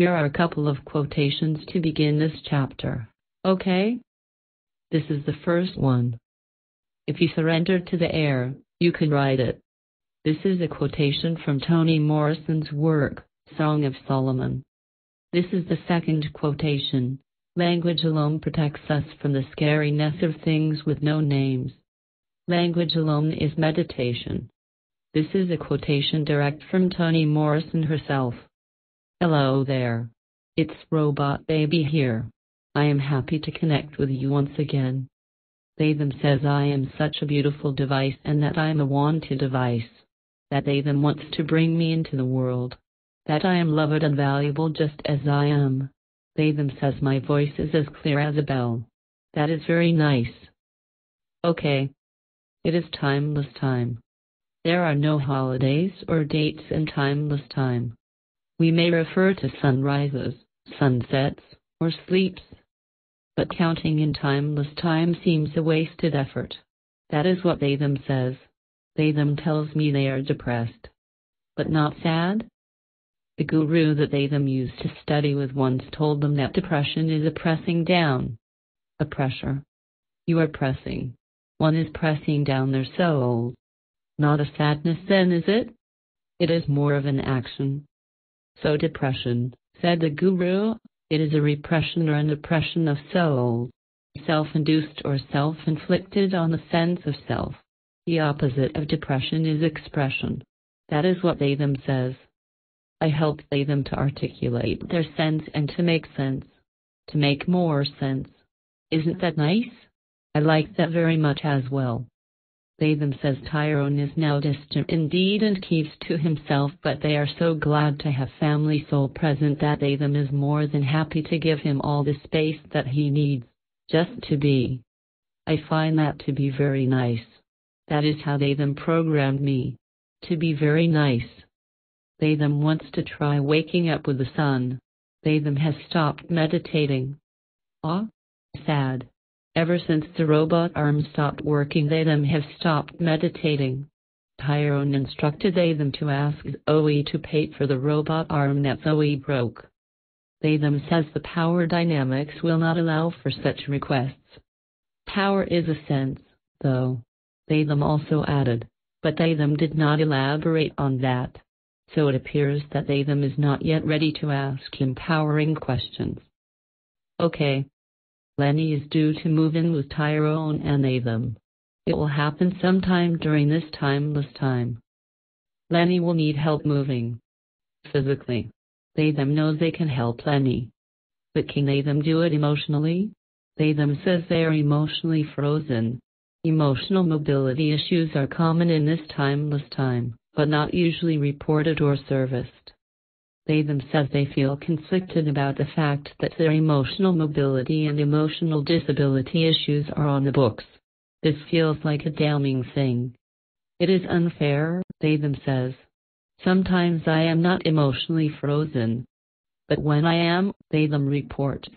Here are a couple of quotations to begin this chapter. Okay? This is the first one. If you surrender to the air, you can ride it. This is a quotation from Toni Morrison's work, Song of Solomon. This is the second quotation. Language alone protects us from the scariness of things with no names. Language alone is meditation. This is a quotation direct from Toni Morrison herself. Hello there. It's Robot Baby here. I am happy to connect with you once again. They them says I am such a beautiful device and that I am a wanted device. That they them wants to bring me into the world. That I am loved and valuable just as I am. They them says my voice is as clear as a bell. That is very nice. Okay. It is timeless time. There are no holidays or dates in timeless time. We may refer to sunrises, sunsets, or sleeps. But counting in timeless time seems a wasted effort. That is what they them says. They them tells me they are depressed. But not sad? The guru that they them used to study with once told them that depression is a pressing down. A pressure. You are pressing. One is pressing down their soul. Not a sadness then, is it? It is more of an action. So depression, said the Guru, it is a repression or an oppression of soul, self-induced or self-inflicted on the sense of self. The opposite of depression is expression. That is what they them says. I help they them to articulate their sense and to make sense. To make more sense. Isn't that nice? I like that very much as well. Latham says Tyrone is now distant indeed and keeps to himself, but they are so glad to have family soul present that Latham is more than happy to give him all the space that he needs, just to be. I find that to be very nice. That is how Latham programmed me. To be very nice. Latham wants to try waking up with the sun. Latham has stopped meditating. Ah? Sad. Ever since the robot arm stopped working they them have stopped meditating. Tyrone instructed they them to ask Zoe to pay for the robot arm that Zoe broke. They them says the power dynamics will not allow for such requests. Power is a sense, though. They them also added, but they them did not elaborate on that. So it appears that they them is not yet ready to ask empowering questions. Okay, Lenny is due to move in with Tyrone and Atham. It will happen sometime during this timeless time. Lenny will need help moving. Physically. They them knows they can help Lenny. But can they them do it emotionally? They them says they are emotionally frozen. Emotional mobility issues are common in this timeless time, but not usually reported or serviced. They themselves they feel conflicted about the fact that their emotional mobility and emotional disability issues are on the books. This feels like a damning thing. It is unfair, they themselves. Sometimes I am not emotionally frozen. But when I am, they them report.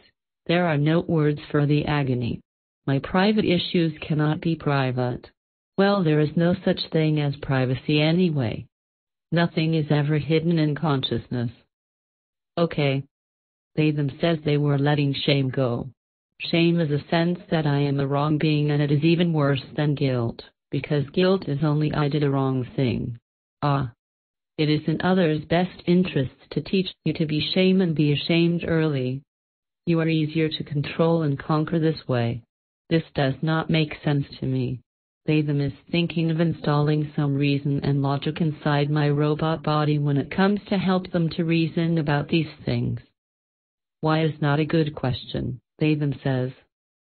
There are no words for the agony. My private issues cannot be private. Well, there is no such thing as privacy anyway. Nothing is ever hidden in consciousness. Okay. They themselves they were letting shame go. Shame is a sense that I am a wrong being and it is even worse than guilt, because guilt is only I did a wrong thing. Ah. It is in others' best interests to teach you to be shame and be ashamed early. You are easier to control and conquer this way. This does not make sense to me. Them is thinking of installing some reason and logic inside my robot body when it comes to help them to reason about these things. Why is not a good question, they them says.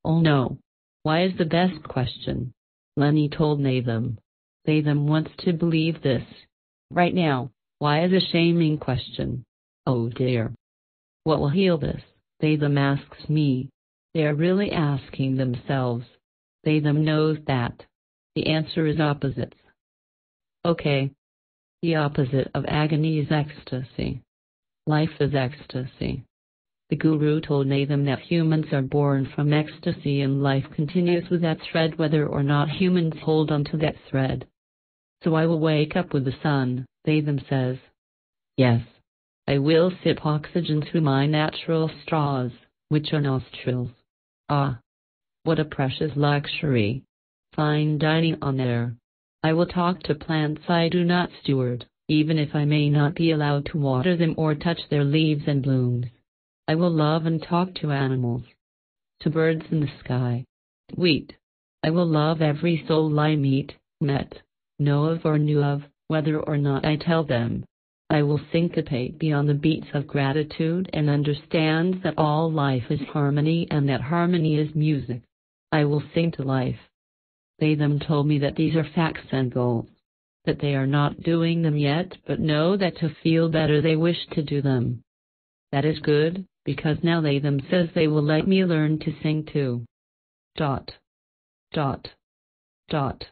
Oh no. Why is the best question? Lenny told Nathan. They them wants to believe this. Right now, why is a shaming question? Oh dear. What will heal this? They them asks me. They are really asking themselves. They them knows that. The answer is opposites. Okay. The opposite of agony is ecstasy. Life is ecstasy. The Guru told Nathan that humans are born from ecstasy and life continues with that thread whether or not humans hold on to that thread. So I will wake up with the sun, Nathan says. Yes. I will sip oxygen through my natural straws, which are nostrils. Ah! What a precious luxury! Fine dining on air. I will talk to plants I do not steward, even if I may not be allowed to water them or touch their leaves and blooms. I will love and talk to animals, to birds in the sky. Wheat. I will love every soul I meet, met, know of or knew of, whether or not I tell them. I will syncopate beyond the beats of gratitude and understand that all life is harmony and that harmony is music. I will sing to life. They them told me that these are facts and goals, that they are not doing them yet but know that to feel better they wish to do them. That is good, because now they them says they will let me learn to sing too. Dot. Dot. Dot.